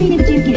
beginning of June.